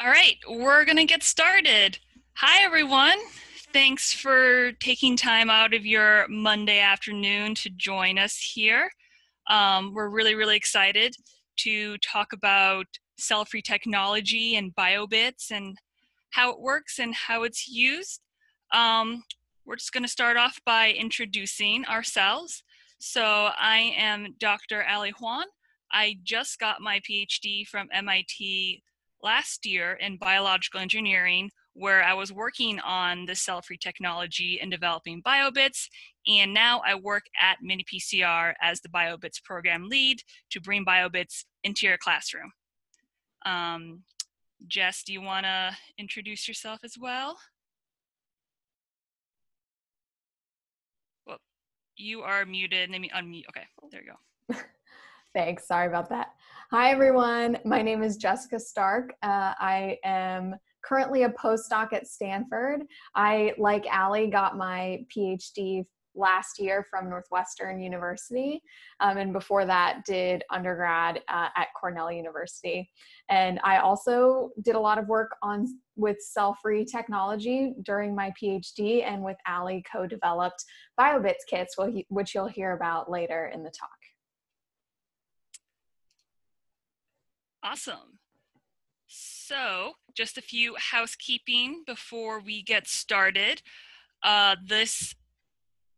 All right, we're going to get started. Hi, everyone. Thanks for taking time out of your Monday afternoon to join us here. Um, we're really, really excited to talk about cell free technology and BioBits and how it works and how it's used. Um, we're just going to start off by introducing ourselves. So, I am Dr. Ally Huang. I just got my PhD from MIT last year in biological engineering, where I was working on the cell free technology and developing BioBits. And now I work at MiniPCR as the BioBits program lead to bring BioBits into your classroom. Um, Jess, do you want to introduce yourself as well? Well, you are muted. Let me unmute. Okay, there you go. Thanks. Sorry about that. Hi, everyone. My name is Jessica Stark. Uh, I am currently a postdoc at Stanford. I, like Ally, got my PhD last year from Northwestern University, um, and before that, did undergrad uh, at Cornell University. And I also did a lot of work on with cell-free technology during my PhD, and with Ally, co-developed BioBits kits, which you'll hear about later in the talk. Awesome. So, just a few housekeeping before we get started. Uh, this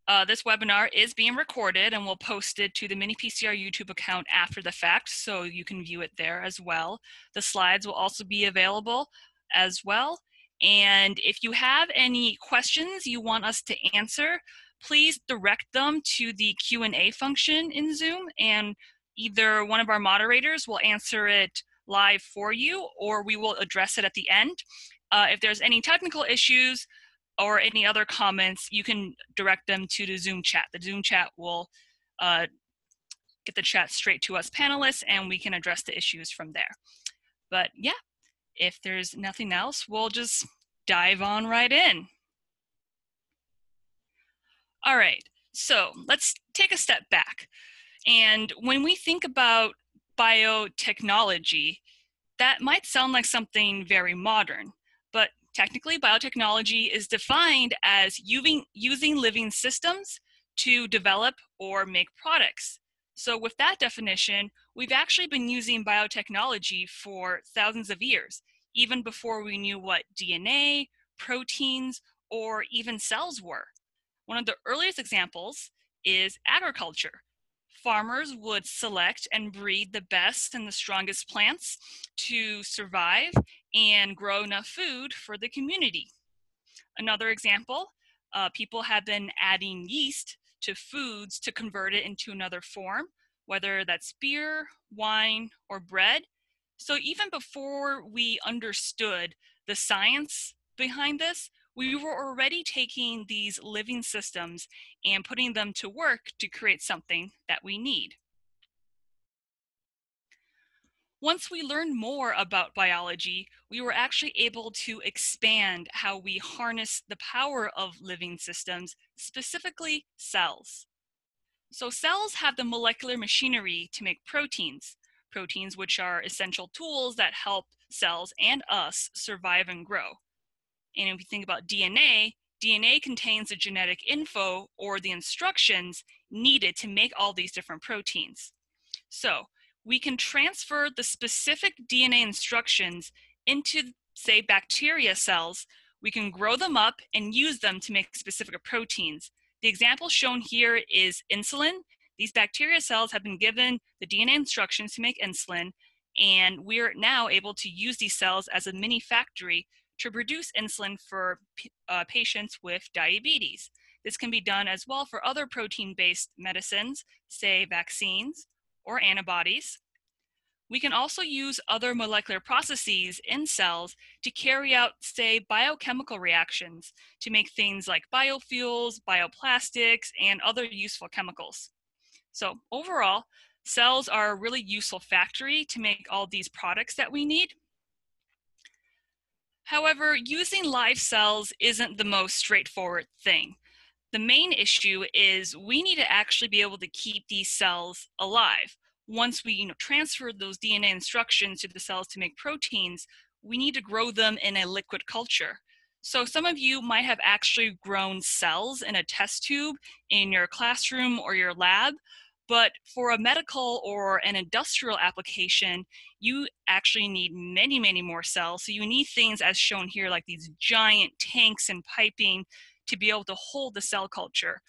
uh, this webinar is being recorded and we'll post it to the MiniPCR YouTube account after the fact, so you can view it there as well. The slides will also be available as well. And if you have any questions you want us to answer, please direct them to the Q&A function in Zoom and either one of our moderators will answer it live for you or we will address it at the end. Uh, if there's any technical issues or any other comments, you can direct them to the Zoom chat. The Zoom chat will uh, get the chat straight to us panelists and we can address the issues from there. But yeah, if there's nothing else, we'll just dive on right in. All right, so let's take a step back. And when we think about biotechnology, that might sound like something very modern, but technically, biotechnology is defined as using, using living systems to develop or make products. So, with that definition, we've actually been using biotechnology for thousands of years, even before we knew what DNA, proteins, or even cells were. One of the earliest examples is agriculture farmers would select and breed the best and the strongest plants to survive and grow enough food for the community. Another example, uh, people have been adding yeast to foods to convert it into another form, whether that's beer, wine, or bread. So even before we understood the science behind this, we were already taking these living systems and putting them to work to create something that we need. Once we learned more about biology, we were actually able to expand how we harness the power of living systems, specifically cells. So cells have the molecular machinery to make proteins, proteins which are essential tools that help cells and us survive and grow. And if you think about DNA, DNA contains the genetic info or the instructions needed to make all these different proteins. So we can transfer the specific DNA instructions into, say, bacteria cells. We can grow them up and use them to make specific proteins. The example shown here is insulin. These bacteria cells have been given the DNA instructions to make insulin, and we're now able to use these cells as a mini factory to produce insulin for uh, patients with diabetes. This can be done as well for other protein based medicines, say vaccines or antibodies. We can also use other molecular processes in cells to carry out, say, biochemical reactions to make things like biofuels, bioplastics, and other useful chemicals. So, overall, cells are a really useful factory to make all these products that we need. However, using live cells isn't the most straightforward thing. The main issue is we need to actually be able to keep these cells alive. Once we you know, transfer those DNA instructions to the cells to make proteins, we need to grow them in a liquid culture. So some of you might have actually grown cells in a test tube in your classroom or your lab, but for a medical or an industrial application, you actually need many, many more cells. So you need things as shown here, like these giant tanks and piping to be able to hold the cell culture.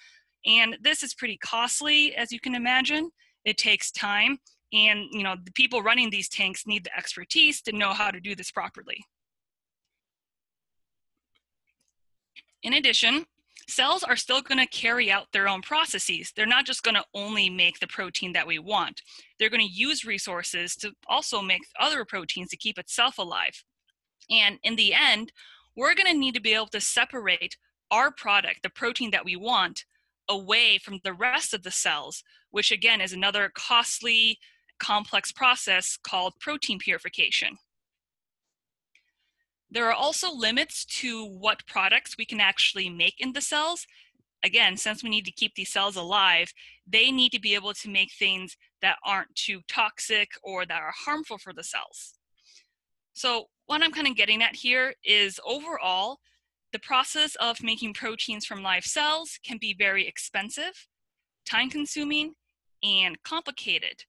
And this is pretty costly, as you can imagine. It takes time, and you know the people running these tanks need the expertise to know how to do this properly. In addition, cells are still going to carry out their own processes. They're not just going to only make the protein that we want. They're going to use resources to also make other proteins to keep itself alive. And in the end, we're going to need to be able to separate our product, the protein that we want, away from the rest of the cells, which again is another costly, complex process called protein purification. There are also limits to what products we can actually make in the cells. Again, since we need to keep these cells alive, they need to be able to make things that aren't too toxic or that are harmful for the cells. So what I'm kind of getting at here is overall, the process of making proteins from live cells can be very expensive, time consuming, and complicated.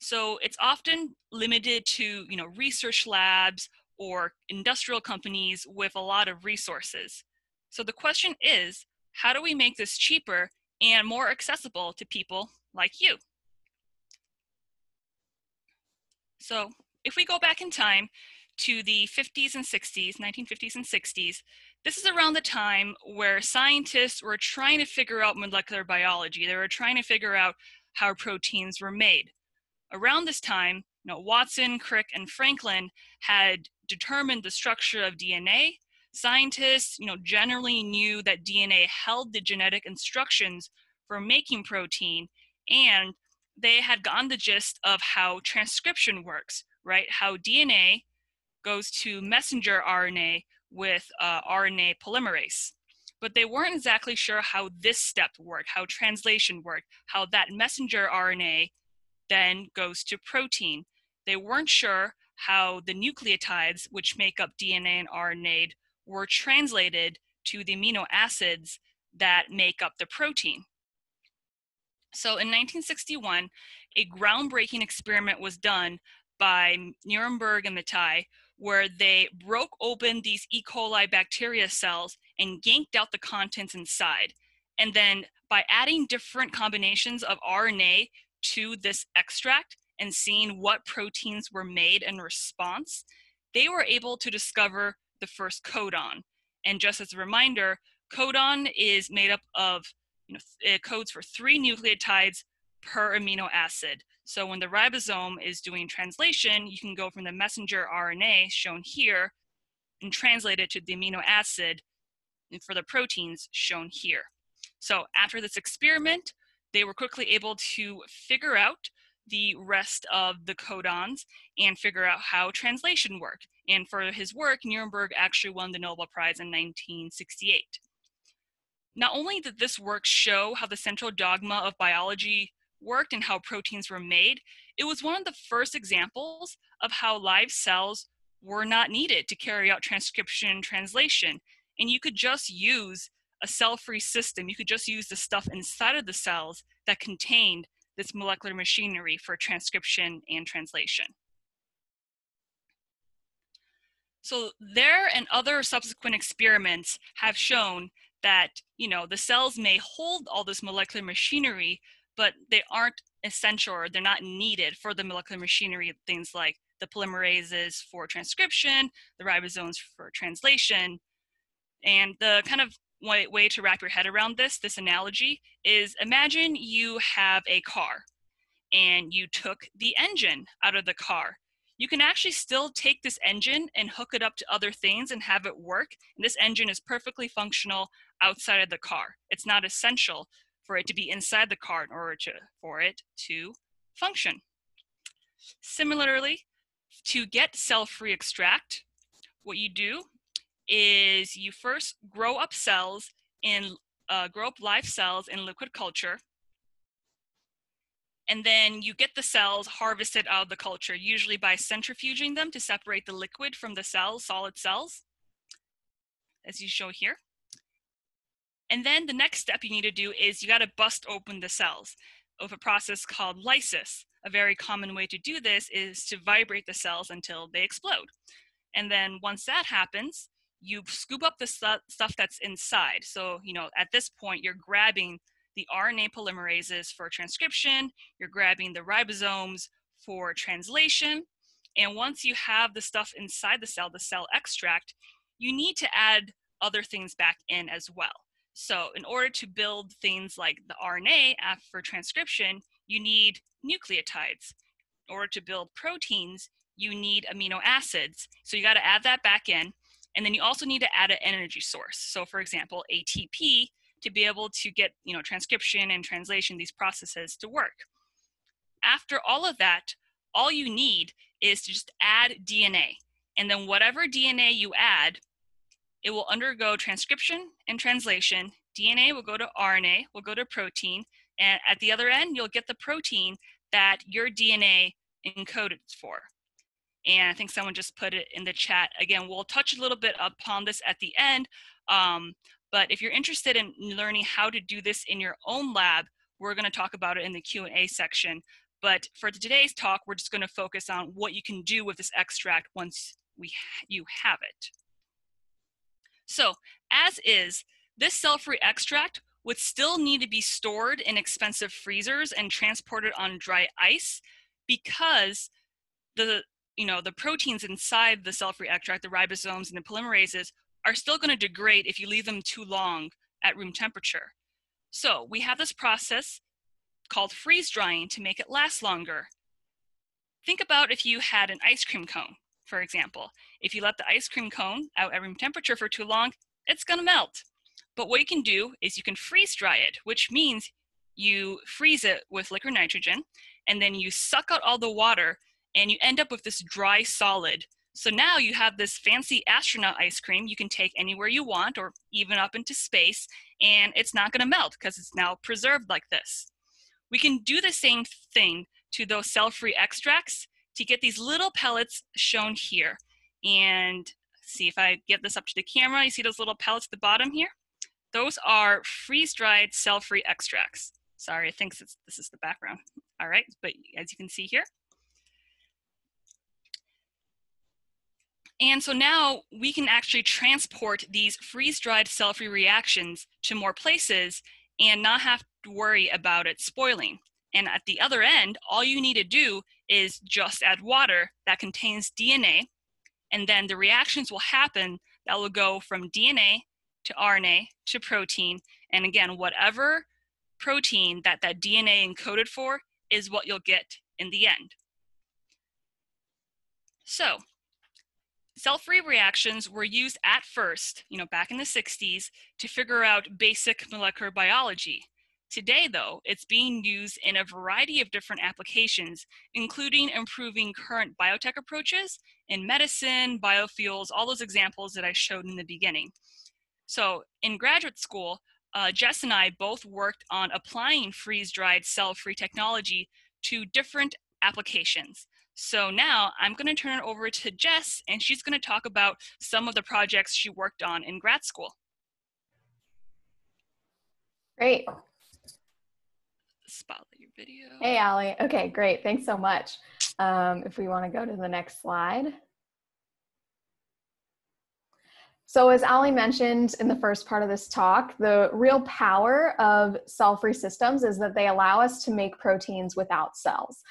So it's often limited to, you know, research labs or industrial companies with a lot of resources. So the question is, how do we make this cheaper and more accessible to people like you? So if we go back in time to the 50s and 60s, 1950s and 60s, this is around the time where scientists were trying to figure out molecular biology. They were trying to figure out how proteins were made. Around this time, you know, Watson, Crick, and Franklin had determined the structure of DNA. Scientists, you know, generally knew that DNA held the genetic instructions for making protein, and they had gotten the gist of how transcription works, right? How DNA goes to messenger RNA with uh, RNA polymerase. But they weren't exactly sure how this step worked, how translation worked, how that messenger RNA then goes to protein. They weren't sure how the nucleotides, which make up DNA and RNA, were translated to the amino acids that make up the protein. So in 1961, a groundbreaking experiment was done by Nirenberg and Matthaei, where they broke open these E. coli bacteria cells and yanked out the contents inside. And then by adding different combinations of RNA to this extract, and seeing what proteins were made in response, they were able to discover the first codon. And just as a reminder, codon is made up of, you know, it codes for three nucleotides per amino acid. So when the ribosome is doing translation, you can go from the messenger RNA shown here and translate it to the amino acid for the proteins shown here. So after this experiment, they were quickly able to figure out the rest of the codons and figure out how translation worked. And for his work, Nirenberg actually won the Nobel Prize in 1968. Not only did this work show how the central dogma of biology worked and how proteins were made, it was one of the first examples of how live cells were not needed to carry out transcription and translation. And you could just use a cell-free system. You could just use the stuff inside of the cells that contained this molecular machinery for transcription and translation. So there and other subsequent experiments have shown that you know the cells may hold all this molecular machinery, but they aren't essential or they're not needed for the molecular machinery. Things like the polymerases for transcription, the ribosomes for translation, and the kind of way, way to wrap your head around this, this analogy, is imagine you have a car and you took the engine out of the car. You can actually still take this engine and hook it up to other things and have it work. And this engine is perfectly functional outside of the car. It's not essential for it to be inside the car in order to, for it to function. Similarly, to get cell-free extract, what you do is you first grow up cells in uh, grow up live cells in liquid culture. and then you get the cells harvested out of the culture, usually by centrifuging them to separate the liquid from the cells, solid cells, as you show here. And then the next step you need to do is you got to bust open the cells of a process called lysis. A very common way to do this is to vibrate the cells until they explode. And then once that happens, you scoop up the stuff that's inside. So, you know, at this point, you're grabbing the RNA polymerases for transcription, you're grabbing the ribosomes for translation. And once you have the stuff inside the cell, the cell extract, you need to add other things back in as well. So, in order to build things like the RNA for transcription, you need nucleotides. In order to build proteins, you need amino acids. So, you got to add that back in. And then you also need to add an energy source. So, for example, ATP to be able to get you know transcription and translation these processes to work. After all of that all you need is to just add dna and then whatever dna you add it will undergo transcription and translation. Dna will go to rna will go to protein. And at the other end you'll get the protein that your dna encoded for and i think someone just put it in the chat again we'll touch a little bit upon this at the end um, but if you're interested in learning how to do this in your own lab, we're going to talk about it in the Q&A section. But for today's talk, we're just going to focus on what you can do with this extract once we you have it. So as is, this cell-free extract would still need to be stored in expensive freezers and transported on dry ice because the you know the proteins inside the cell-free extract, the ribosomes and the polymerases, are still going to degrade if you leave them too long at room temperature. So we have this process called freeze drying to make it last longer. Think about if you had an ice cream cone, for example. If you let the ice cream cone out at room temperature for too long, it's going to melt. But what you can do is you can freeze dry it, which means you freeze it with liquid nitrogen, and then you suck out all the water, and you end up with this dry solid so now you have this fancy astronaut ice cream you can take anywhere you want or even up into space, and it's not going to melt because it's now preserved like this. We can do the same thing to those cell-free extracts to get these little pellets shown here. And see if I get this up to the camera, you see those little pellets at the bottom here? Those are freeze-dried cell-free extracts. Sorry, I think this is the background. All right, but as you can see here, And so now we can actually transport these freeze-dried cell-free reactions to more places and not have to worry about it spoiling. And at the other end, all you need to do is just add water that contains DNA, and then the reactions will happen that will go from DNA to RNA to protein. And again, whatever protein that that DNA encoded for is what you'll get in the end. So Cell-free reactions were used at first, you know, back in the 60s, to figure out basic molecular biology. Today, though, it's being used in a variety of different applications, including improving current biotech approaches in medicine, biofuels, all those examples that I showed in the beginning. So in graduate school, uh, Jess and I both worked on applying freeze-dried cell-free technology to different applications. So now I'm going to turn it over to Jess, and she's going to talk about some of the projects she worked on in grad school. Great. Spotlight your video. Hey, Ally. Okay, great. Thanks so much. Um, if we want to go to the next slide. So as Ally mentioned in the first part of this talk, the real power of cell-free systems is that they allow us to make proteins without cells.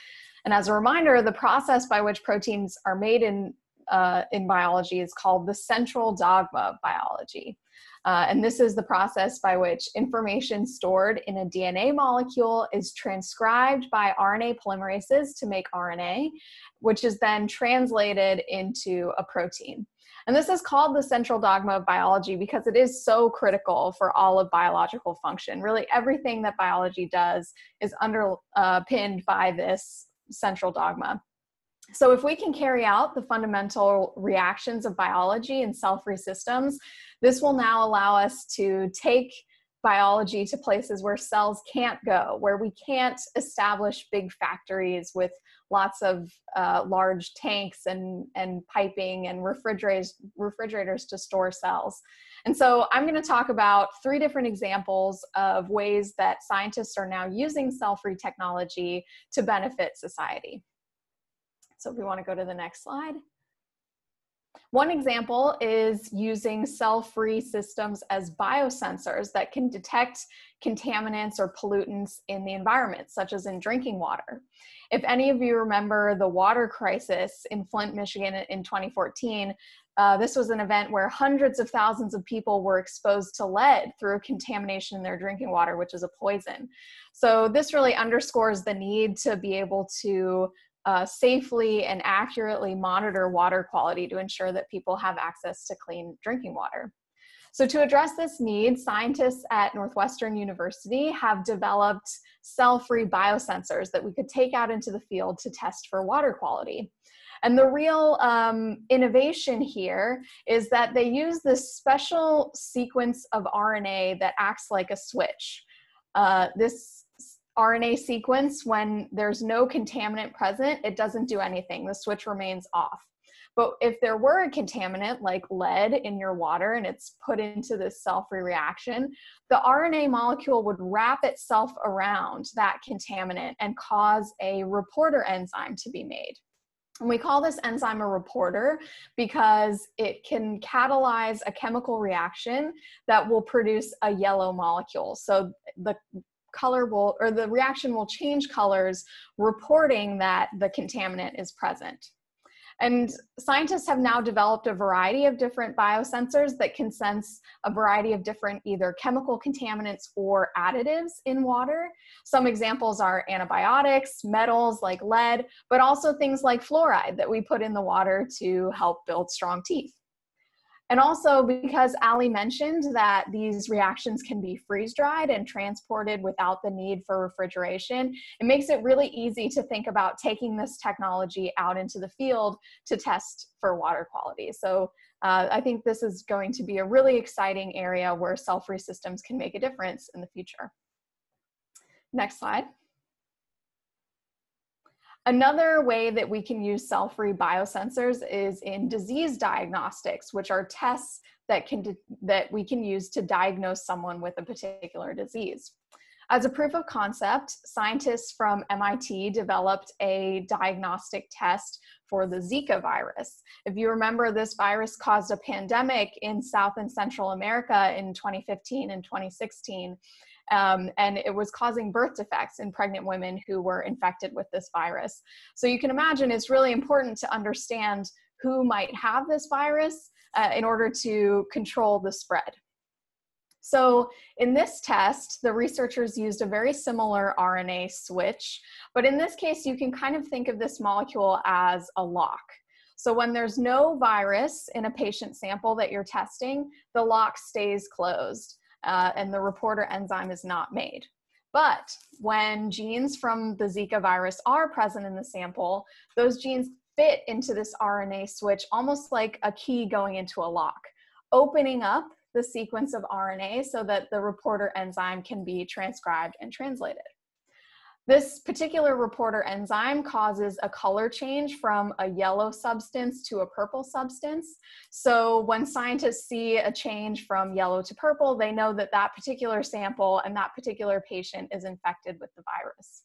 And as a reminder, the process by which proteins are made in, uh, in biology is called the central dogma of biology. Uh, and this is the process by which information stored in a DNA molecule is transcribed by RNA polymerases to make RNA, which is then translated into a protein. And this is called the central dogma of biology because it is so critical for all of biological function. Really, everything that biology does is underpinned uh, by this central dogma. So, if we can carry out the fundamental reactions of biology in cell free systems, this will now allow us to take biology to places where cells can't go, where we can't establish big factories with lots of uh, large tanks and, and piping and refrigerators, refrigerators to store cells. And so I'm going to talk about three different examples of ways that scientists are now using cell-free technology to benefit society. So if we want to go to the next slide. One example is using cell-free systems as biosensors that can detect contaminants or pollutants in the environment, such as in drinking water. If any of you remember the water crisis in Flint, Michigan in 2014, uh, this was an event where hundreds of thousands of people were exposed to lead through contamination in their drinking water, which is a poison. So this really underscores the need to be able to uh, safely and accurately monitor water quality to ensure that people have access to clean drinking water. So to address this need, scientists at Northwestern University have developed cell-free biosensors that we could take out into the field to test for water quality. And the real um, innovation here is that they use this special sequence of RNA that acts like a switch. Uh, this RNA sequence, when there's no contaminant present, it doesn't do anything. The switch remains off. But if there were a contaminant like lead in your water and it's put into this cell-free reaction, the RNA molecule would wrap itself around that contaminant and cause a reporter enzyme to be made. And we call this enzyme a reporter because it can catalyze a chemical reaction that will produce a yellow molecule. So the color will, or the reaction will change colors, reporting that the contaminant is present. And scientists have now developed a variety of different biosensors that can sense a variety of different either chemical contaminants or additives in water. Some examples are antibiotics, metals like lead, but also things like fluoride that we put in the water to help build strong teeth. And also because Ally mentioned that these reactions can be freeze dried and transported without the need for refrigeration, it makes it really easy to think about taking this technology out into the field to test for water quality. So uh, I think this is going to be a really exciting area where cell-free systems can make a difference in the future. Next slide. Another way that we can use cell-free biosensors is in disease diagnostics, which are tests that, can that we can use to diagnose someone with a particular disease. As a proof of concept, scientists from MIT developed a diagnostic test for the Zika virus. If you remember, this virus caused a pandemic in South and Central America in 2015 and 2016. Um, and it was causing birth defects in pregnant women who were infected with this virus. So you can imagine it's really important to understand who might have this virus uh, in order to control the spread. So in this test, the researchers used a very similar RNA switch, but in this case, you can kind of think of this molecule as a lock. So when there's no virus in a patient sample that you're testing, the lock stays closed uh, and the reporter enzyme is not made. But when genes from the Zika virus are present in the sample, those genes fit into this RNA switch almost like a key going into a lock, opening up the sequence of RNA so that the reporter enzyme can be transcribed and translated. This particular reporter enzyme causes a color change from a yellow substance to a purple substance. So when scientists see a change from yellow to purple, they know that that particular sample and that particular patient is infected with the virus.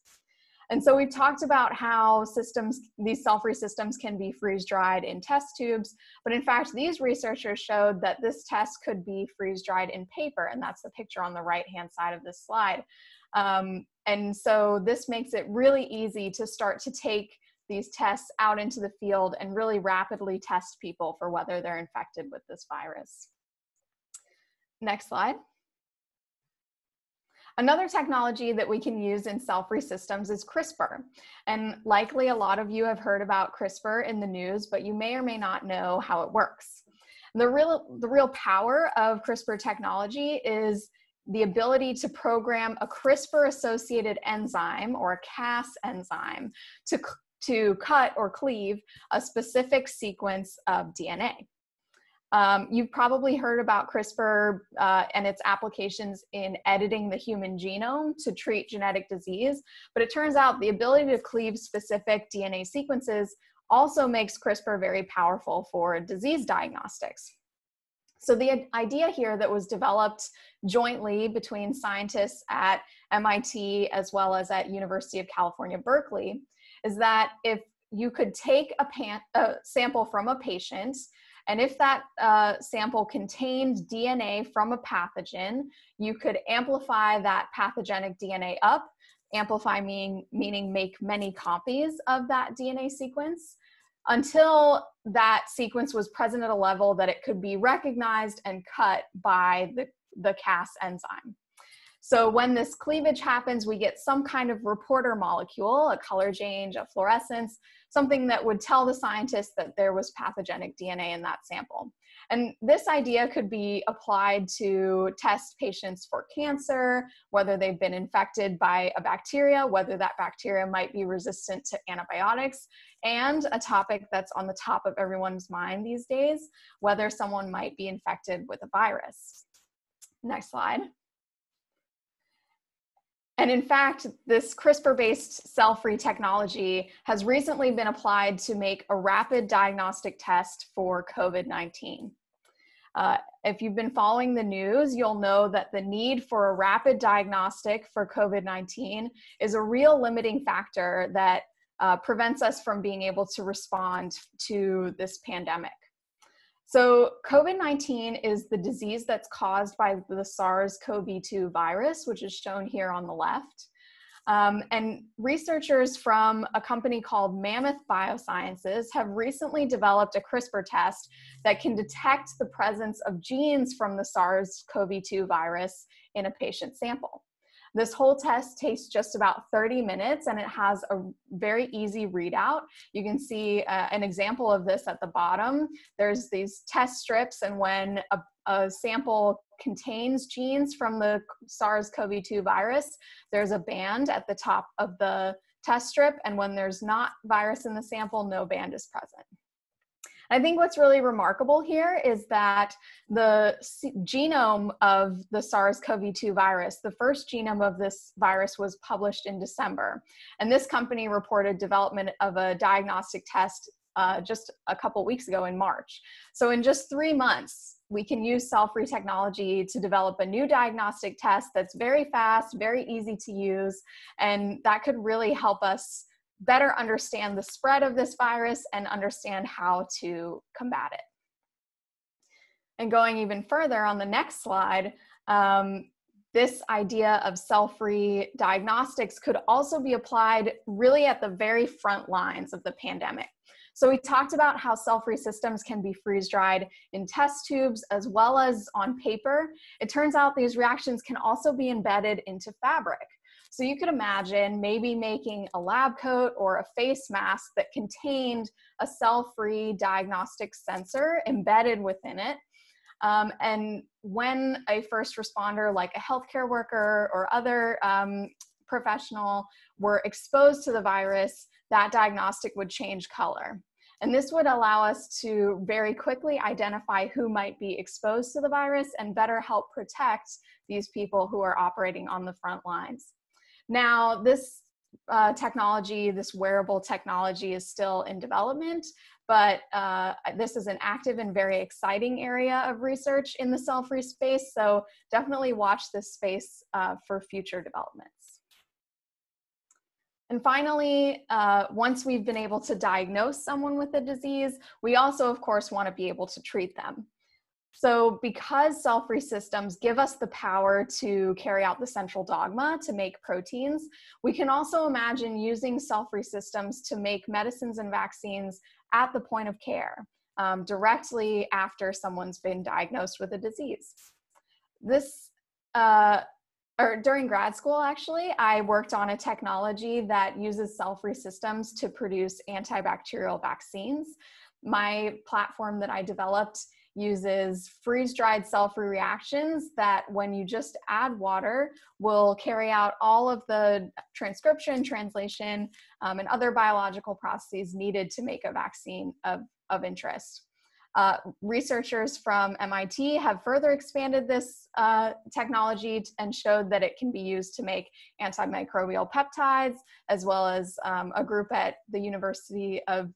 And so we've talked about how systems, these cell-free systems can be freeze-dried in test tubes, but in fact, these researchers showed that this test could be freeze-dried in paper, and that's the picture on the right-hand side of this slide. Um, and so this makes it really easy to start to take these tests out into the field and really rapidly test people for whether they're infected with this virus. Next slide. Another technology that we can use in cell-free systems is CRISPR. And likely a lot of you have heard about CRISPR in the news, but you may or may not know how it works. The real, the real power of CRISPR technology is the ability to program a CRISPR associated enzyme or a Cas enzyme to, to cut or cleave a specific sequence of DNA. Um, you've probably heard about CRISPR uh, and its applications in editing the human genome to treat genetic disease, but it turns out the ability to cleave specific DNA sequences also makes CRISPR very powerful for disease diagnostics. So the idea here that was developed jointly between scientists at MIT as well as at University of California, Berkeley, is that if you could take a, pan, a sample from a patient and if that uh, sample contained DNA from a pathogen, you could amplify that pathogenic DNA up. Amplify meaning, meaning make many copies of that DNA sequence until that sequence was present at a level that it could be recognized and cut by the, the Cas enzyme. So when this cleavage happens, we get some kind of reporter molecule, a color change, a fluorescence, something that would tell the scientist that there was pathogenic DNA in that sample. And this idea could be applied to test patients for cancer, whether they've been infected by a bacteria, whether that bacteria might be resistant to antibiotics, and a topic that's on the top of everyone's mind these days, whether someone might be infected with a virus. Next slide. And in fact, this CRISPR based cell free technology has recently been applied to make a rapid diagnostic test for COVID 19. Uh, if you've been following the news, you'll know that the need for a rapid diagnostic for COVID 19 is a real limiting factor that uh, prevents us from being able to respond to this pandemic. So, COVID 19 is the disease that's caused by the SARS CoV 2 virus, which is shown here on the left. Um, and researchers from a company called Mammoth Biosciences have recently developed a CRISPR test that can detect the presence of genes from the SARS CoV 2 virus in a patient sample. This whole test takes just about 30 minutes and it has a very easy readout. You can see uh, an example of this at the bottom. There's these test strips and when a, a sample contains genes from the SARS-CoV-2 virus, there's a band at the top of the test strip and when there's not virus in the sample, no band is present. I think what's really remarkable here is that the genome of the SARS CoV 2 virus, the first genome of this virus was published in December. And this company reported development of a diagnostic test uh, just a couple weeks ago in March. So, in just three months, we can use cell free technology to develop a new diagnostic test that's very fast, very easy to use, and that could really help us better understand the spread of this virus and understand how to combat it. And going even further on the next slide, um, this idea of cell-free diagnostics could also be applied really at the very front lines of the pandemic. So we talked about how cell-free systems can be freeze-dried in test tubes as well as on paper. It turns out these reactions can also be embedded into fabric. So you could imagine maybe making a lab coat or a face mask that contained a cell-free diagnostic sensor embedded within it. Um, and when a first responder, like a healthcare worker or other um, professional, were exposed to the virus, that diagnostic would change color. And this would allow us to very quickly identify who might be exposed to the virus and better help protect these people who are operating on the front lines. Now, this uh, technology, this wearable technology is still in development, but uh, this is an active and very exciting area of research in the cell-free space, so definitely watch this space uh, for future developments. And finally, uh, once we've been able to diagnose someone with a disease, we also, of course, want to be able to treat them. So, because cell free systems give us the power to carry out the central dogma to make proteins, we can also imagine using cell free systems to make medicines and vaccines at the point of care, um, directly after someone's been diagnosed with a disease. This, uh, or during grad school, actually, I worked on a technology that uses cell free systems to produce antibacterial vaccines. My platform that I developed uses freeze-dried cell-free reactions that when you just add water will carry out all of the transcription, translation, um, and other biological processes needed to make a vaccine of, of interest. Uh, researchers from MIT have further expanded this uh, technology and showed that it can be used to make antimicrobial peptides, as well as um, a group at the University of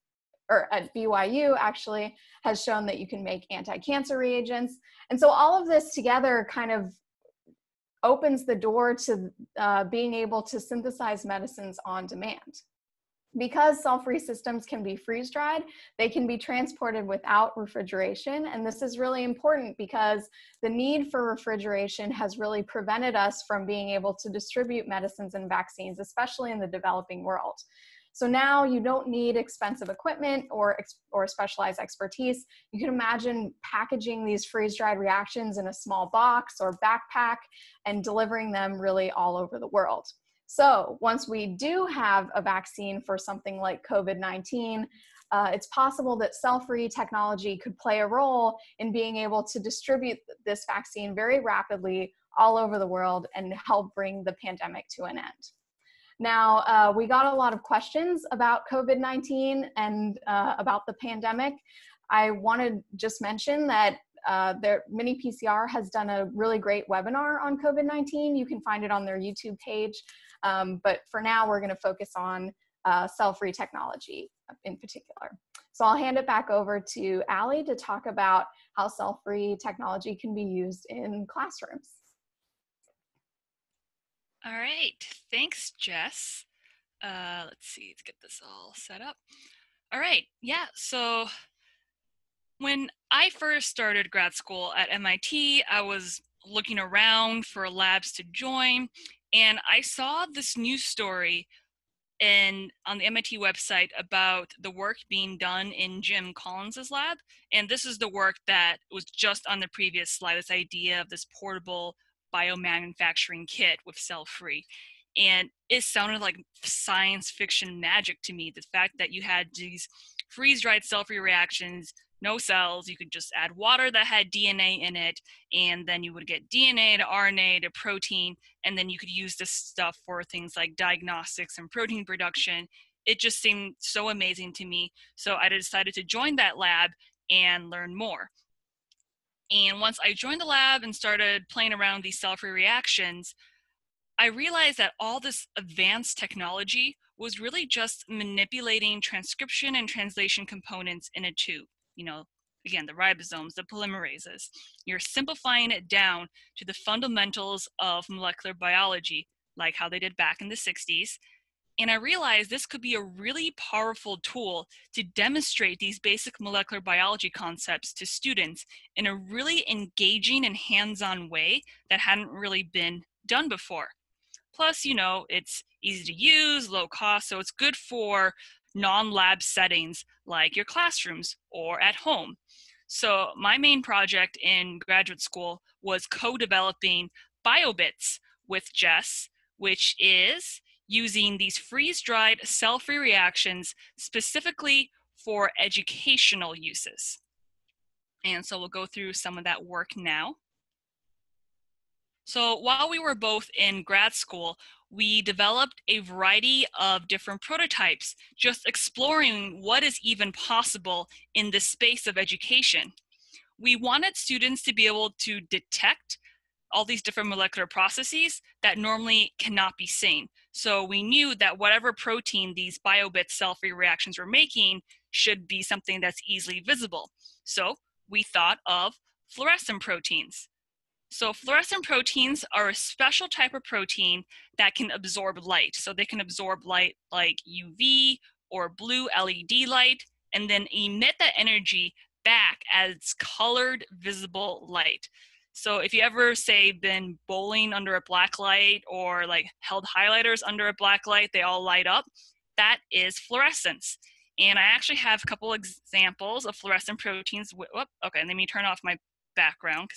or at BYU actually has shown that you can make anti-cancer reagents. And so all of this together kind of opens the door to uh, being able to synthesize medicines on demand. Because cell-free systems can be freeze-dried, they can be transported without refrigeration. And this is really important because the need for refrigeration has really prevented us from being able to distribute medicines and vaccines, especially in the developing world. So now you don't need expensive equipment or, or specialized expertise. You can imagine packaging these freeze-dried reactions in a small box or backpack and delivering them really all over the world. So once we do have a vaccine for something like COVID-19, uh, it's possible that cell-free technology could play a role in being able to distribute this vaccine very rapidly all over the world and help bring the pandemic to an end. Now, uh, we got a lot of questions about COVID 19 and uh, about the pandemic. I want to just mention that uh, their Mini PCR has done a really great webinar on COVID 19. You can find it on their YouTube page. Um, but for now, we're going to focus on uh, cell free technology in particular. So I'll hand it back over to Ally to talk about how cell free technology can be used in classrooms. All right, thanks, Jess. Uh, let's see, let's get this all set up. All right, yeah, so when I first started grad school at MIT, I was looking around for labs to join, and I saw this news story in on the MIT website about the work being done in Jim Collins's lab. And this is the work that was just on the previous slide, this idea of this portable biomanufacturing kit with cell free. And it sounded like science fiction magic to me. The fact that you had these freeze dried cell free reactions, no cells, you could just add water that had DNA in it, and then you would get DNA to RNA to protein, and then you could use this stuff for things like diagnostics and protein production. It just seemed so amazing to me. So I decided to join that lab and learn more. And once I joined the lab and started playing around these cell-free reactions, I realized that all this advanced technology was really just manipulating transcription and translation components in a tube. You know, again, the ribosomes, the polymerases. You're simplifying it down to the fundamentals of molecular biology, like how they did back in the 60s, and I realized this could be a really powerful tool to demonstrate these basic molecular biology concepts to students in a really engaging and hands-on way that hadn't really been done before. Plus, you know, it's easy to use, low cost, so it's good for non-lab settings like your classrooms or at home. So my main project in graduate school was co-developing BioBits with Jess, which is using these freeze-dried cell-free reactions specifically for educational uses. And so we'll go through some of that work now. So while we were both in grad school, we developed a variety of different prototypes, just exploring what is even possible in the space of education. We wanted students to be able to detect all these different molecular processes that normally cannot be seen. So we knew that whatever protein these BioBit cell-free reactions were making should be something that's easily visible. So we thought of fluorescent proteins. So fluorescent proteins are a special type of protein that can absorb light. So they can absorb light like UV or blue LED light and then emit that energy back as colored visible light. So if you ever say been bowling under a black light or like held highlighters under a black light, they all light up. That is fluorescence. And I actually have a couple examples of fluorescent proteins. Whoop, okay, let me turn off my background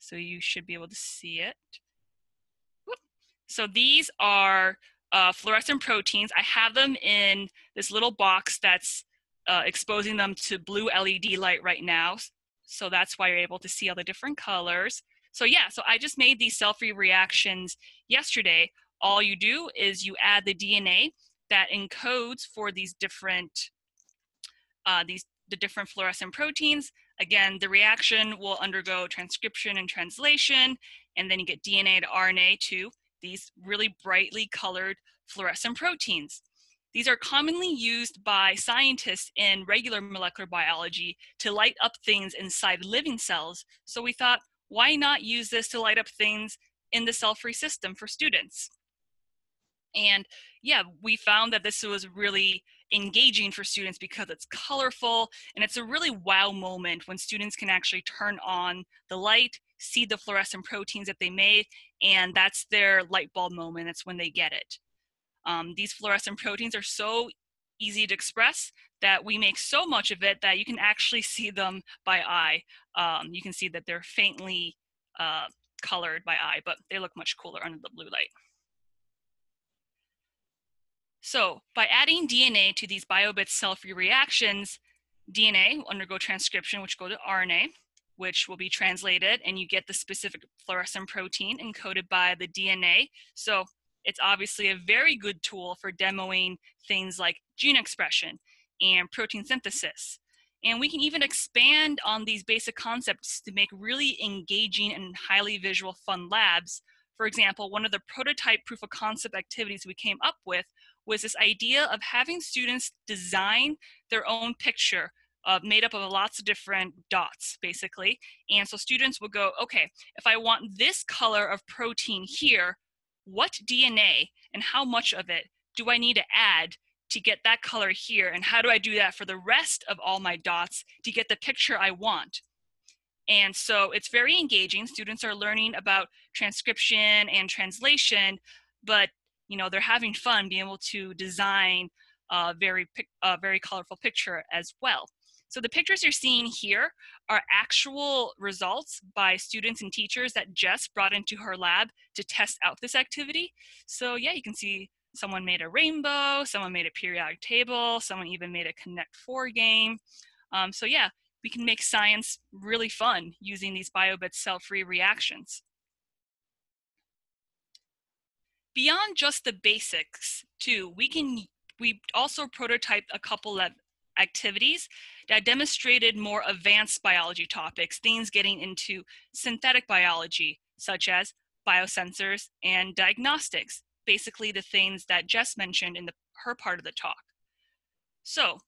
so you should be able to see it. Whoop. So these are uh, fluorescent proteins. I have them in this little box that's uh, exposing them to blue LED light right now. So that's why you're able to see all the different colors. So yeah, so I just made these cell-free reactions yesterday. All you do is you add the DNA that encodes for these different, uh, these the different fluorescent proteins. Again, the reaction will undergo transcription and translation, and then you get DNA to RNA to these really brightly colored fluorescent proteins. These are commonly used by scientists in regular molecular biology to light up things inside living cells. So we thought, why not use this to light up things in the cell-free system for students? And yeah, we found that this was really engaging for students because it's colorful and it's a really wow moment when students can actually turn on the light, see the fluorescent proteins that they made, and that's their light bulb moment. That's when they get it. Um, these fluorescent proteins are so easy to express that we make so much of it that you can actually see them by eye. Um, you can see that they're faintly uh, colored by eye, but they look much cooler under the blue light. So by adding DNA to these BioBit cell-free reactions, DNA will undergo transcription, which go to RNA, which will be translated, and you get the specific fluorescent protein encoded by the DNA. So it's obviously a very good tool for demoing things like gene expression and protein synthesis. And we can even expand on these basic concepts to make really engaging and highly visual fun labs. For example, one of the prototype proof of concept activities we came up with was this idea of having students design their own picture uh, made up of lots of different dots, basically. And so students would go, okay, if I want this color of protein here, what DNA and how much of it do I need to add to get that color here? And how do I do that for the rest of all my dots to get the picture I want? And so it's very engaging. Students are learning about transcription and translation, but you know they're having fun being able to design a very a very colorful picture as well so the pictures you're seeing here are actual results by students and teachers that Jess brought into her lab to test out this activity. So yeah, you can see someone made a rainbow, someone made a periodic table, someone even made a Connect 4 game. Um, so yeah, we can make science really fun using these BioBits cell-free reactions. beyond just the basics too, we can we also prototyped a couple of activities that demonstrated more advanced biology topics, things getting into synthetic biology, such as biosensors and diagnostics, basically the things that Jess mentioned in the, her part of the talk. So,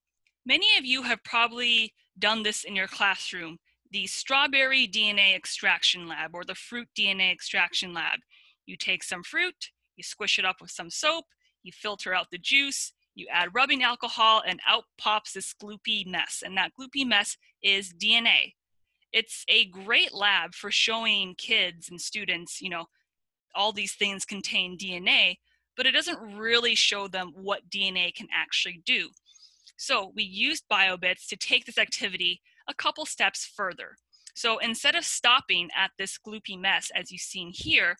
many of you have probably done this in your classroom, the strawberry DNA extraction lab or the fruit DNA extraction lab. You take some fruit, you squish it up with some soap, you filter out the juice, you add rubbing alcohol, and out pops this gloopy mess. And that gloopy mess is DNA. It's a great lab for showing kids and students, you know, all these things contain DNA, but it doesn't really show them what DNA can actually do. So we used BioBits to take this activity a couple steps further. So instead of stopping at this gloopy mess, as you've seen here,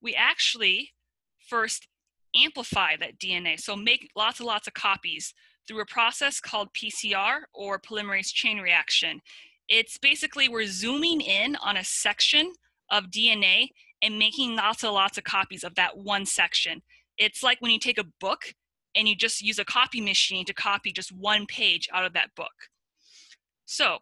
we actually first amplify that DNA. So make lots and lots of copies through a process called PCR or polymerase chain reaction. It's basically we're zooming in on a section of DNA and making lots and lots of copies of that one section. It's like when you take a book and you just use a copy machine to copy just one page out of that book. So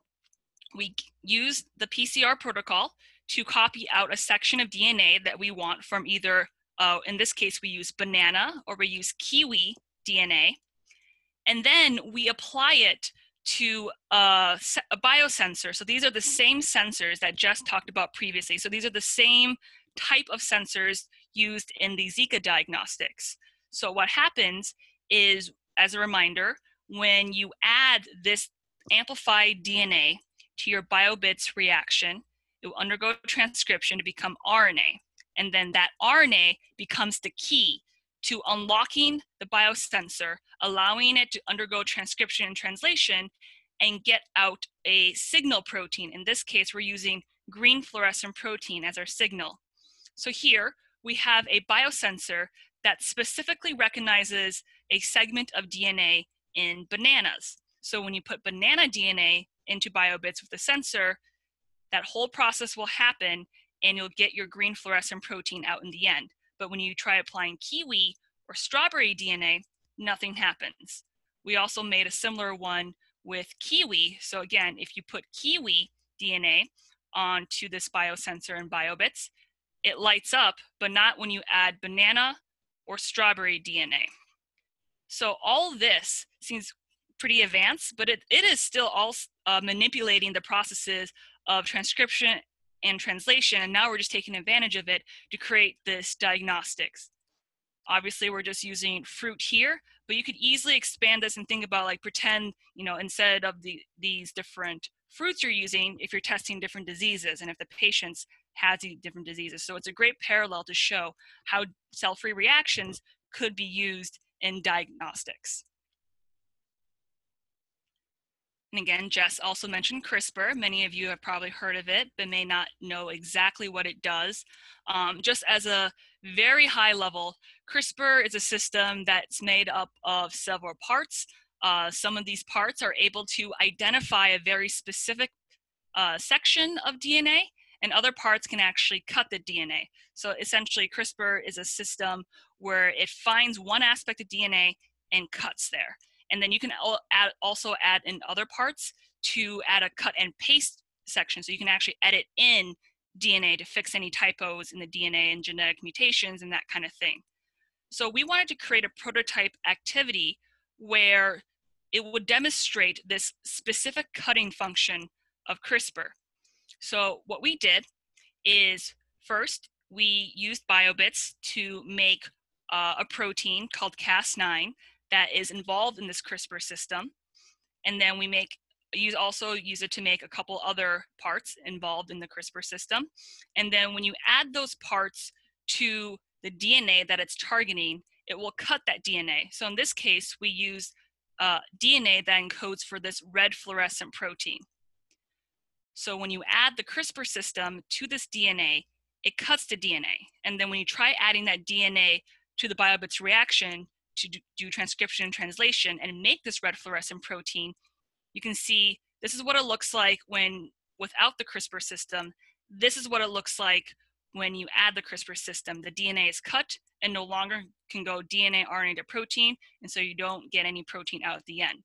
we use the PCR protocol to copy out a section of DNA that we want from either uh, in this case, we use banana or we use kiwi DNA. And then we apply it to a, a biosensor. So these are the same sensors that Jess talked about previously. So these are the same type of sensors used in the Zika diagnostics. So what happens is, as a reminder, when you add this amplified DNA to your BioBits reaction, it will undergo transcription to become RNA. And then that RNA becomes the key to unlocking the biosensor, allowing it to undergo transcription and translation and get out a signal protein. In this case, we're using green fluorescent protein as our signal. So here we have a biosensor that specifically recognizes a segment of DNA in bananas. So when you put banana DNA into BioBits with the sensor, that whole process will happen and you'll get your green fluorescent protein out in the end. But when you try applying kiwi or strawberry DNA, nothing happens. We also made a similar one with kiwi. So again, if you put kiwi DNA onto this biosensor and BioBits, it lights up, but not when you add banana or strawberry DNA. So all this seems pretty advanced, but it, it is still all uh, manipulating the processes of transcription and translation. And now we're just taking advantage of it to create this diagnostics. Obviously, we're just using fruit here, but you could easily expand this and think about like pretend, you know, instead of the, these different fruits you're using, if you're testing different diseases and if the patients has these different diseases. So it's a great parallel to show how cell-free reactions could be used in diagnostics. And again, Jess also mentioned CRISPR. Many of you have probably heard of it, but may not know exactly what it does. Um, just as a very high level, CRISPR is a system that's made up of several parts. Uh, some of these parts are able to identify a very specific uh, section of DNA, and other parts can actually cut the DNA. So essentially, CRISPR is a system where it finds one aspect of DNA and cuts there. And then you can add, also add in other parts to add a cut and paste section. So you can actually edit in DNA to fix any typos in the DNA and genetic mutations and that kind of thing. So we wanted to create a prototype activity where it would demonstrate this specific cutting function of CRISPR. So what we did is first we used BioBits to make uh, a protein called Cas9 that is involved in this CRISPR system. And then we make use also use it to make a couple other parts involved in the CRISPR system. And then when you add those parts to the DNA that it's targeting, it will cut that DNA. So in this case, we use uh, DNA that encodes for this red fluorescent protein. So when you add the CRISPR system to this DNA, it cuts the DNA. And then when you try adding that DNA to the BioBits reaction, to do transcription and translation and make this red fluorescent protein, you can see this is what it looks like when without the CRISPR system. This is what it looks like when you add the CRISPR system. The DNA is cut and no longer can go DNA, RNA to protein, and so you don't get any protein out at the end.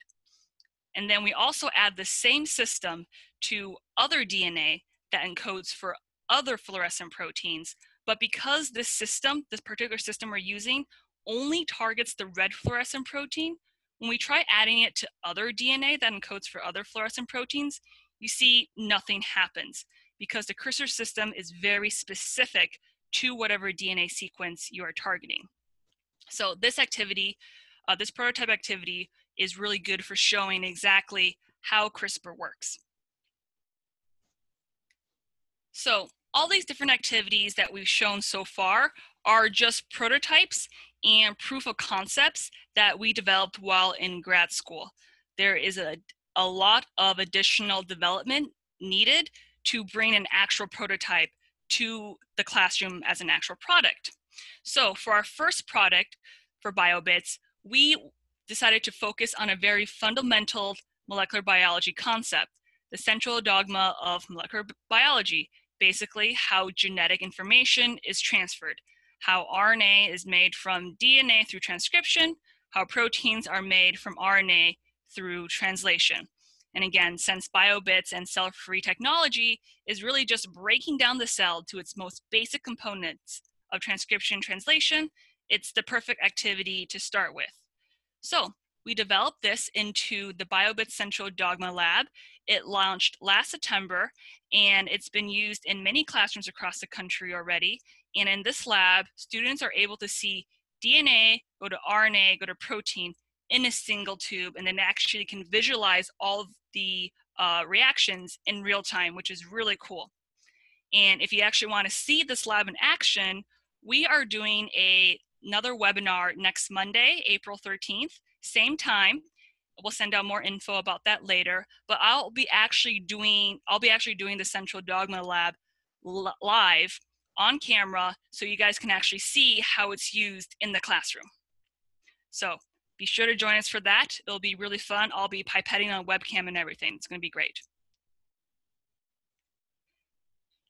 And then we also add the same system to other DNA that encodes for other fluorescent proteins. But because this system, this particular system we're using, only targets the red fluorescent protein, when we try adding it to other DNA that encodes for other fluorescent proteins, you see nothing happens because the CRISPR system is very specific to whatever DNA sequence you are targeting. So this activity, uh, this prototype activity is really good for showing exactly how CRISPR works. So all these different activities that we've shown so far are just prototypes and proof of concepts that we developed while in grad school. There is a, a lot of additional development needed to bring an actual prototype to the classroom as an actual product. So for our first product for BioBits, we decided to focus on a very fundamental molecular biology concept, the central dogma of molecular biology, basically how genetic information is transferred how RNA is made from DNA through transcription, how proteins are made from RNA through translation. And again, since BioBits and cell-free technology is really just breaking down the cell to its most basic components of transcription translation, it's the perfect activity to start with. So we developed this into the BioBits Central Dogma Lab. It launched last September and it's been used in many classrooms across the country already. And in this lab, students are able to see DNA go to RNA, go to protein in a single tube, and then actually can visualize all of the uh, reactions in real time, which is really cool. And if you actually want to see this lab in action, we are doing a, another webinar next Monday, April 13th, same time. We'll send out more info about that later, but I'll be actually doing, I'll be actually doing the Central Dogma Lab live on camera so you guys can actually see how it's used in the classroom. So be sure to join us for that. It'll be really fun. I'll be pipetting on webcam and everything. It's gonna be great.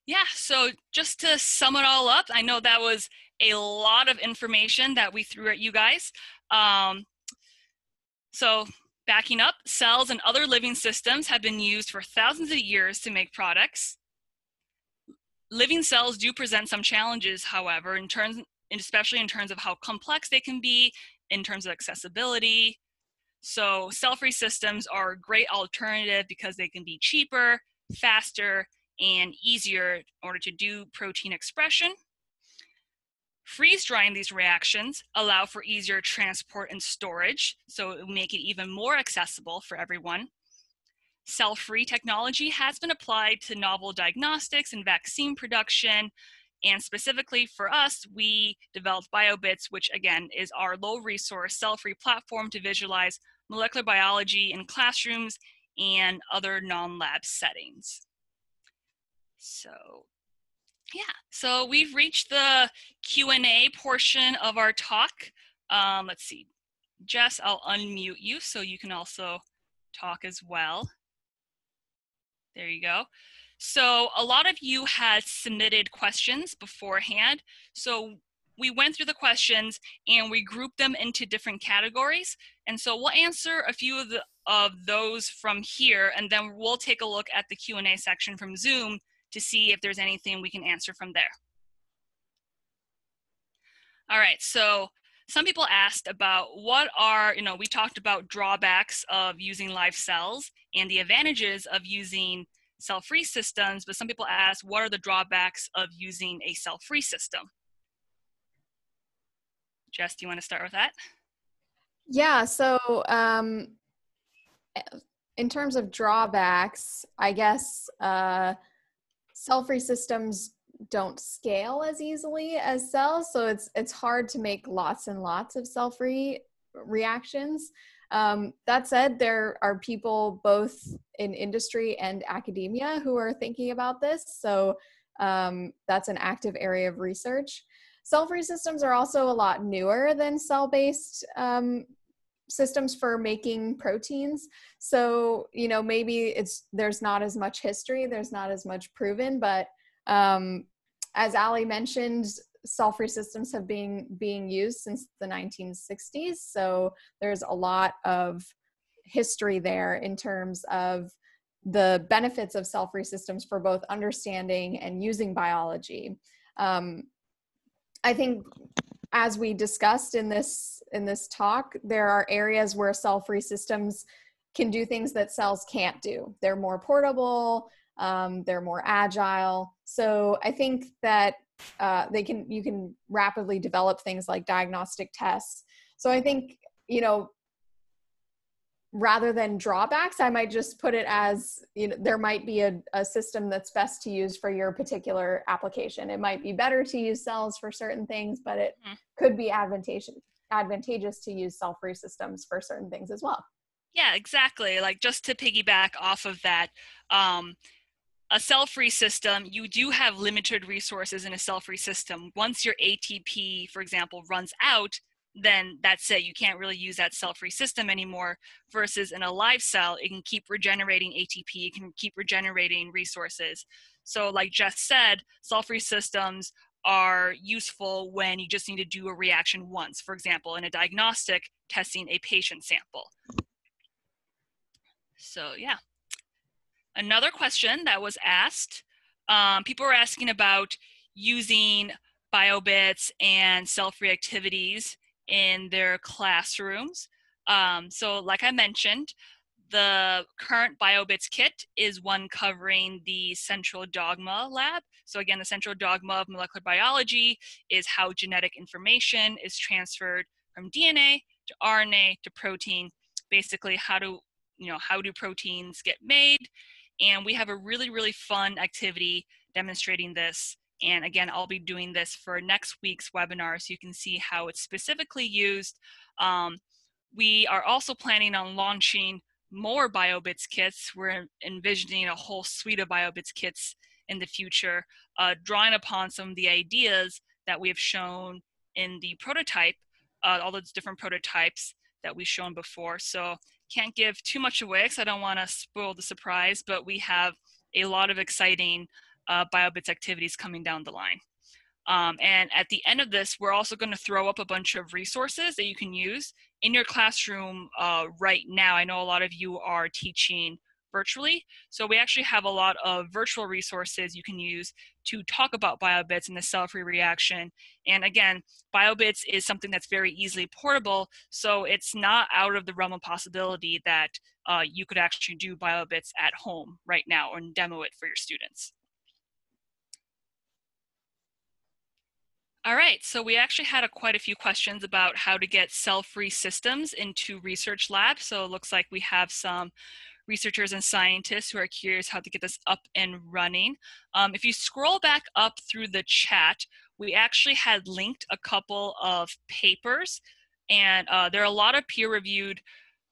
Yeah, so just to sum it all up, I know that was a lot of information that we threw at you guys. Um, so Backing up, cells and other living systems have been used for thousands of years to make products. Living cells do present some challenges, however, in terms, especially in terms of how complex they can be, in terms of accessibility. So cell-free systems are a great alternative because they can be cheaper, faster, and easier in order to do protein expression. Freeze drying these reactions allow for easier transport and storage, so it will make it even more accessible for everyone. Cell-free technology has been applied to novel diagnostics and vaccine production, and specifically for us, we developed BioBits, which again is our low resource cell-free platform to visualize molecular biology in classrooms and other non-lab settings. So yeah, so we've reached the Q&A portion of our talk. Um, let's see, Jess, I'll unmute you so you can also talk as well. There you go. So a lot of you had submitted questions beforehand. So we went through the questions and we grouped them into different categories. And so we'll answer a few of, the, of those from here, and then we'll take a look at the Q&A section from Zoom to see if there's anything we can answer from there. All right, so some people asked about what are, you know, we talked about drawbacks of using live cells and the advantages of using cell-free systems, but some people ask what are the drawbacks of using a cell-free system? Jess, do you want to start with that? Yeah, so um, in terms of drawbacks, I guess uh, cell-free systems don't scale as easily as cells, so it's it's hard to make lots and lots of cell-free reactions. Um, that said, there are people both in industry and academia who are thinking about this, so um, that's an active area of research. Cell-free systems are also a lot newer than cell-based um, systems for making proteins so you know maybe it's there's not as much history there's not as much proven but um, as Ally mentioned cell-free systems have been being used since the 1960s so there's a lot of history there in terms of the benefits of cell-free systems for both understanding and using biology um, i think as we discussed in this in this talk, there are areas where cell-free systems can do things that cells can't do. They're more portable, um, they're more agile. So I think that uh, they can you can rapidly develop things like diagnostic tests. So I think you know rather than drawbacks, I might just put it as you know there might be a, a system that's best to use for your particular application. It might be better to use cells for certain things, but it mm. could be advantageous advantageous to use cell-free systems for certain things as well. Yeah, exactly. Like just to piggyback off of that, um, a cell-free system, you do have limited resources in a cell-free system. Once your ATP, for example, runs out, then that's it. You can't really use that cell-free system anymore. Versus in a live cell, it can keep regenerating ATP, it can keep regenerating resources. So, like Jess said, cell-free systems are useful when you just need to do a reaction once. For example, in a diagnostic, testing a patient sample. So yeah. Another question that was asked, um, people were asking about using BioBits and cell-free activities in their classrooms. Um, so like I mentioned, the current BioBits kit is one covering the central dogma lab. So again, the central dogma of molecular biology is how genetic information is transferred from DNA to RNA to protein. Basically, how do you know how do proteins get made? And we have a really really fun activity demonstrating this and again, I'll be doing this for next week's webinar so you can see how it's specifically used. Um, we are also planning on launching more BioBits kits. We're envisioning a whole suite of BioBits kits in the future, uh, drawing upon some of the ideas that we have shown in the prototype, uh, all those different prototypes that we've shown before. So can't give too much away because I don't want to spoil the surprise, but we have a lot of exciting uh, BioBits activities coming down the line. Um, and at the end of this, we're also going to throw up a bunch of resources that you can use in your classroom uh, right now. I know a lot of you are teaching virtually. So we actually have a lot of virtual resources you can use to talk about BioBits and the cell-free reaction. And again, BioBits is something that's very easily portable, so it's not out of the realm of possibility that uh, you could actually do BioBits at home right now and demo it for your students. All right, so we actually had a, quite a few questions about how to get cell-free systems into research labs. So it looks like we have some researchers and scientists who are curious how to get this up and running. Um, if you scroll back up through the chat, we actually had linked a couple of papers, and uh, there are a lot of peer-reviewed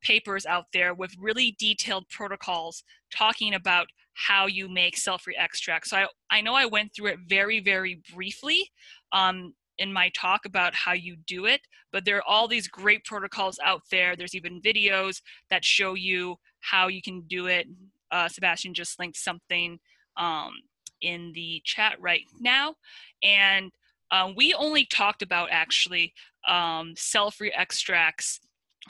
papers out there with really detailed protocols talking about how you make cell-free extract. So I, I know I went through it very, very briefly um, in my talk about how you do it, but there are all these great protocols out there. There's even videos that show you how you can do it. Uh, Sebastian just linked something um, in the chat right now. And uh, we only talked about actually um, cell-free extracts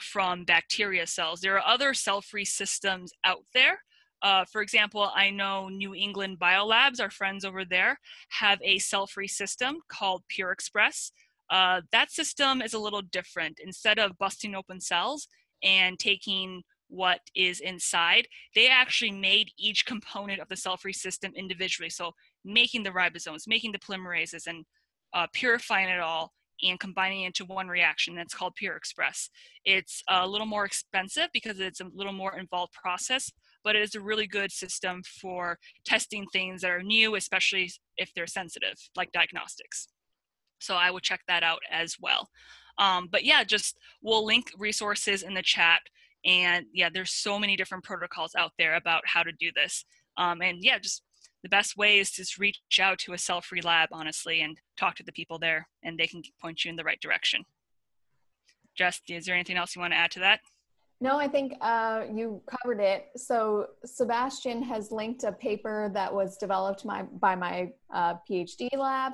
from bacteria cells. There are other cell-free systems out there. Uh, for example, I know New England Biolabs, our friends over there, have a cell-free system called PURExpress. Uh, that system is a little different. Instead of busting open cells and taking what is inside, they actually made each component of the cell-free system individually. So making the ribosomes, making the polymerases, and uh, purifying it all and combining it into one reaction that's called PURExpress. It's a little more expensive because it's a little more involved process, but it is a really good system for testing things that are new, especially if they're sensitive, like diagnostics. So I would check that out as well. Um, but yeah, just we'll link resources in the chat and yeah, there's so many different protocols out there about how to do this. Um, and yeah, just the best way is to just reach out to a cell-free lab, honestly, and talk to the people there, and they can point you in the right direction. Jess, is there anything else you want to add to that? No, I think uh, you covered it. So Sebastian has linked a paper that was developed my, by my uh, PhD lab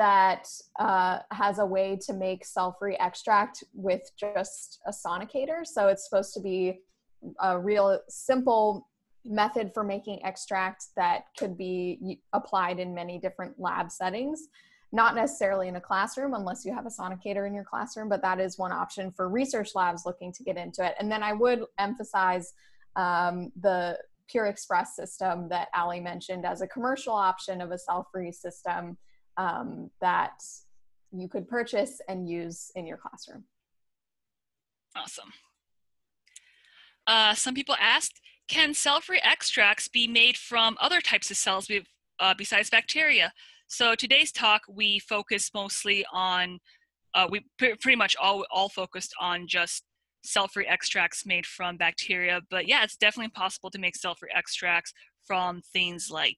that uh, has a way to make cell-free extract with just a sonicator. So it's supposed to be a real simple method for making extract that could be applied in many different lab settings. Not necessarily in a classroom unless you have a sonicator in your classroom, but that is one option for research labs looking to get into it. And then I would emphasize um, the PURExpress system that Ally mentioned as a commercial option of a cell-free system um, that you could purchase and use in your classroom. Awesome. Uh, some people asked, can cell-free extracts be made from other types of cells uh, besides bacteria? So today's talk, we focus mostly on, uh, we pretty much all, all focused on just cell-free extracts made from bacteria. But yeah, it's definitely possible to make cell-free extracts from things like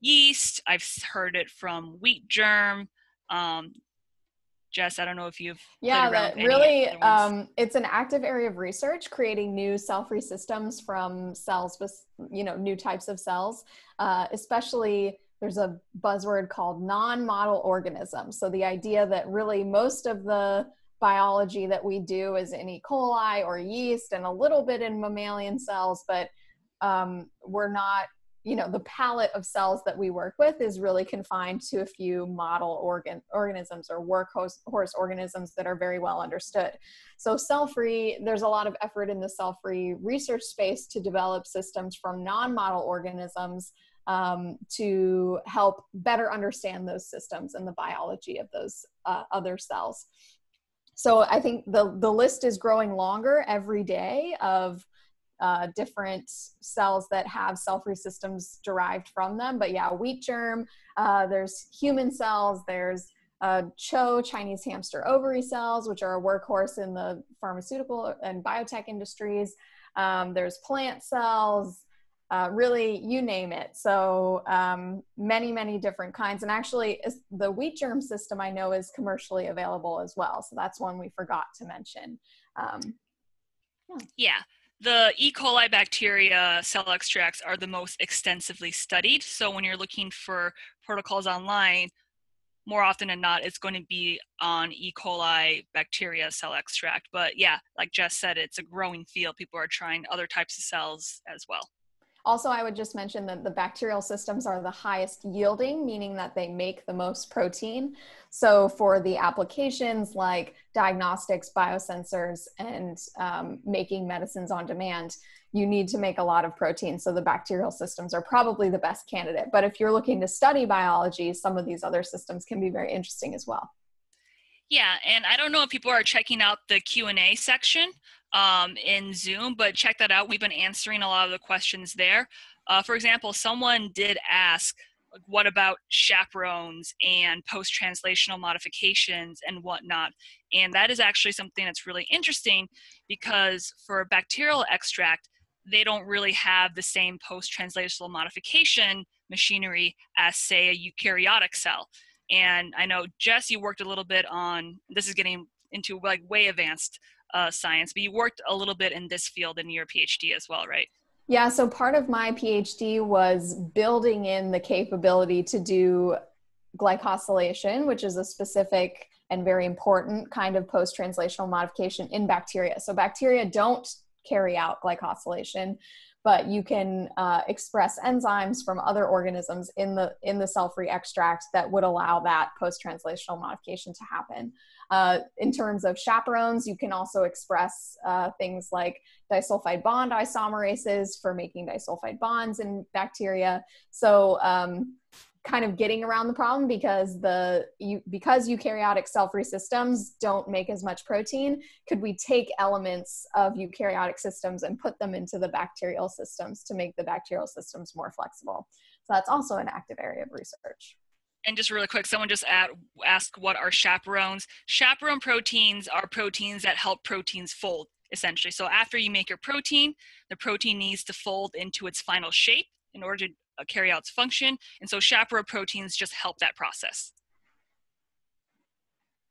yeast. I've heard it from wheat germ. Um, Jess, I don't know if you've yeah, that really um, it's an active area of research, creating new cell-free systems from cells with you know new types of cells, uh, especially. There's a buzzword called non-model organisms. So the idea that really most of the biology that we do is in E. coli or yeast and a little bit in mammalian cells, but um, we're not you know the palette of cells that we work with is really confined to a few model organ organisms or workhorse organisms that are very well understood. So cell free there's a lot of effort in the cell free research space to develop systems from non-model organisms um, to help better understand those systems and the biology of those uh, other cells. So i think the the list is growing longer every day of uh, different cells that have cell-free systems derived from them. But yeah, wheat germ, uh, there's human cells, there's uh, CHO, Chinese hamster ovary cells, which are a workhorse in the pharmaceutical and biotech industries. Um, there's plant cells, uh, really, you name it. So um, many, many different kinds. And actually, the wheat germ system I know is commercially available as well. So that's one we forgot to mention. Um, yeah. yeah the E. coli bacteria cell extracts are the most extensively studied. So when you're looking for protocols online, more often than not, it's going to be on E. coli bacteria cell extract. But yeah, like Jess said, it's a growing field. People are trying other types of cells as well. Also, I would just mention that the bacterial systems are the highest yielding, meaning that they make the most protein. So, for the applications like diagnostics, biosensors, and um, making medicines on demand, you need to make a lot of protein. So, the bacterial systems are probably the best candidate. But if you're looking to study biology, some of these other systems can be very interesting as well. Yeah, and I don't know if people are checking out the Q and A section um, in Zoom, but check that out. We've been answering a lot of the questions there. Uh, for example, someone did ask, what about chaperones and post translational modifications and whatnot? And that is actually something that's really interesting because for bacterial extract, they don't really have the same post translational modification machinery as, say, a eukaryotic cell. And I know, Jess, you worked a little bit on this is getting into like way advanced uh, science, but you worked a little bit in this field in your PhD as well, right? Yeah, so part of my PhD was building in the capability to do glycosylation, which is a specific and very important kind of post translational modification in bacteria. So, bacteria don't carry out glycosylation, but you can uh, express enzymes from other organisms in the in the cell-free extract that would allow that post-translational modification to happen. Uh, in terms of chaperones, you can also express uh, things like disulfide bond isomerases for making disulfide bonds in bacteria. So um, kind of getting around the problem because the you because eukaryotic cell-free systems don't make as much protein could we take elements of eukaryotic systems and put them into the bacterial systems to make the bacterial systems more flexible so that's also an active area of research and just really quick, someone just at, asked what are chaperones. Chaperone proteins are proteins that help proteins fold, essentially. So after you make your protein, the protein needs to fold into its final shape in order to uh, carry out its function. And so chaperone proteins just help that process.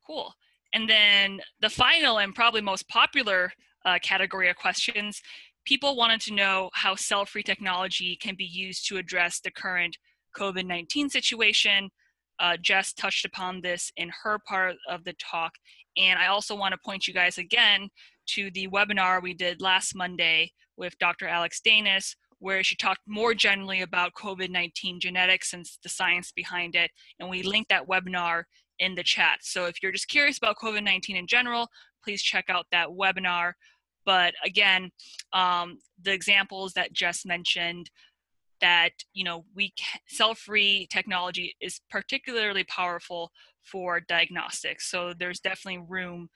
Cool. And then the final and probably most popular uh, category of questions, people wanted to know how cell-free technology can be used to address the current COVID-19 situation. Uh, Jess touched upon this in her part of the talk. And I also want to point you guys again to the webinar we did last Monday with Dr. Alex Dainis, where she talked more generally about COVID 19 genetics and the science behind it. And we linked that webinar in the chat. So if you're just curious about COVID 19 in general, please check out that webinar. But again, um, the examples that Jess mentioned that you know we cell-free technology is particularly powerful for diagnostics so there's definitely room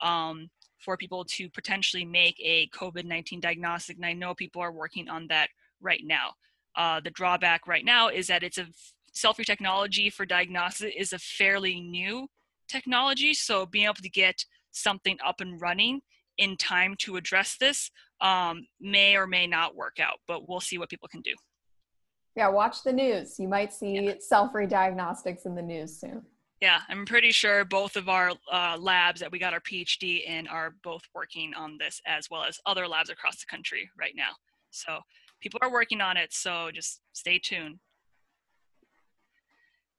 um, for people to potentially make a COVID 19 diagnostic. And I know people are working on that right now. Uh, the drawback right now is that it's a cell free technology for diagnosis is a fairly new technology. So being able to get something up and running in time to address this um, may or may not work out, but we'll see what people can do. Yeah, watch the news. You might see yeah. cell free diagnostics in the news soon. Yeah, I'm pretty sure both of our uh, labs that we got our PhD in are both working on this as well as other labs across the country right now. So people are working on it, so just stay tuned.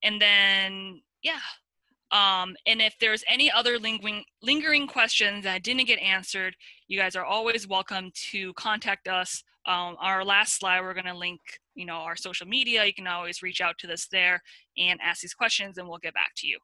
And then, yeah. Um, and if there's any other lingering, lingering questions that didn't get answered, you guys are always welcome to contact us. Um, our last slide, we're going to link you know our social media. You can always reach out to us there and ask these questions and we'll get back to you.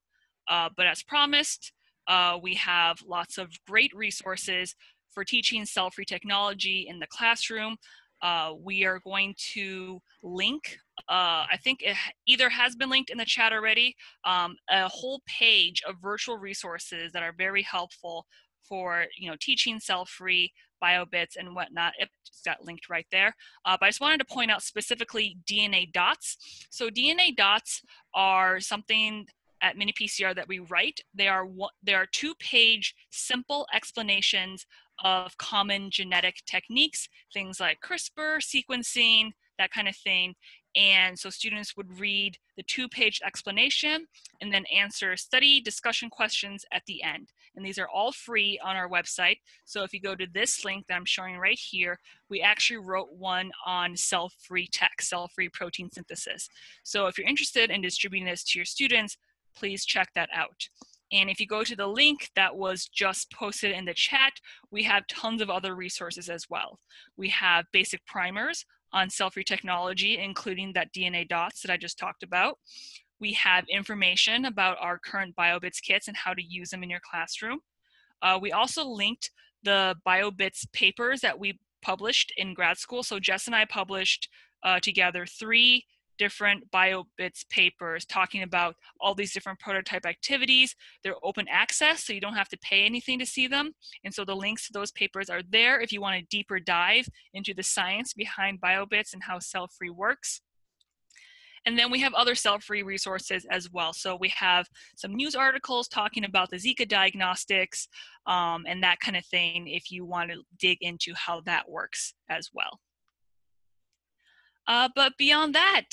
Uh, but as promised uh, we have lots of great resources for teaching cell-free technology in the classroom. Uh, we are going to link uh, i think it either has been linked in the chat already um, a whole page of virtual resources that are very helpful for you know teaching cell-free biobits and whatnot. It's got linked right there. Uh, but I just wanted to point out specifically DNAdots. So DNAdots are something at miniPCR that we write. They are one, there are two page simple explanations of common genetic techniques, things like CRISPR, sequencing, that kind of thing. And so students would read the two page explanation and then answer study discussion questions at the end. And these are all free on our website. So if you go to this link that I'm showing right here, we actually wrote one on cell free tech, cell free protein synthesis. So if you're interested in distributing this to your students, please check that out. And if you go to the link that was just posted in the chat, we have tons of other resources as well. We have basic primers on cell-free technology, including that DNAdots that I just talked about. We have information about our current BioBits kits and how to use them in your classroom. Uh, we also linked the BioBits papers that we published in grad school. So Jess and I published uh, together three different BioBits papers talking about all these different prototype activities. They're open access, so you don't have to pay anything to see them. And so the links to those papers are there if you want a deeper dive into the science behind BioBits and how cell-free works. And then we have other cell-free resources as well. So we have some news articles talking about the Zika diagnostics um, and that kind of thing if you want to dig into how that works as well. Uh, but beyond that,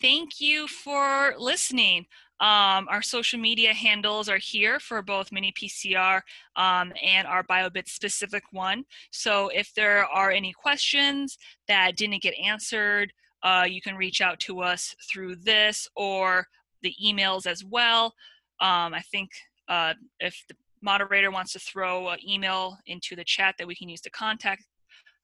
thank you for listening. Um, our social media handles are here for both miniPCR um, and our BioBit specific one. So if there are any questions that didn't get answered, uh, you can reach out to us through this or the emails as well. Um, I think uh, if the moderator wants to throw an email into the chat that we can use to contact.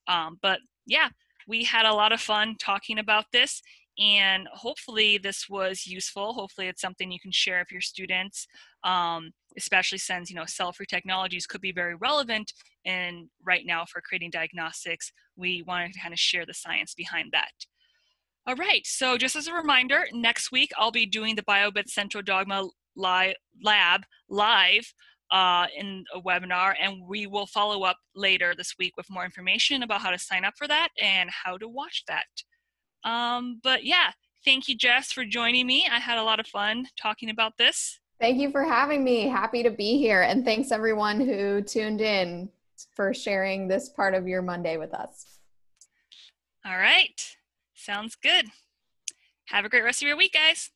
Um, but yeah, we had a lot of fun talking about this and hopefully this was useful hopefully it's something you can share with your students um, especially since you know cell-free technologies could be very relevant and right now for creating diagnostics we wanted to kind of share the science behind that all right, so just as a reminder, next week I'll be doing the BioBit Central Dogma li- Lab live uh, in a webinar, and we will follow up later this week with more information about how to sign up for that and how to watch that. Um, but yeah, thank you, Jess, for joining me. I had a lot of fun talking about this. Thank you for having me. Happy to be here. And thanks everyone who tuned in for sharing this part of your Monday with us. All right. Sounds good. Have a great rest of your week, guys.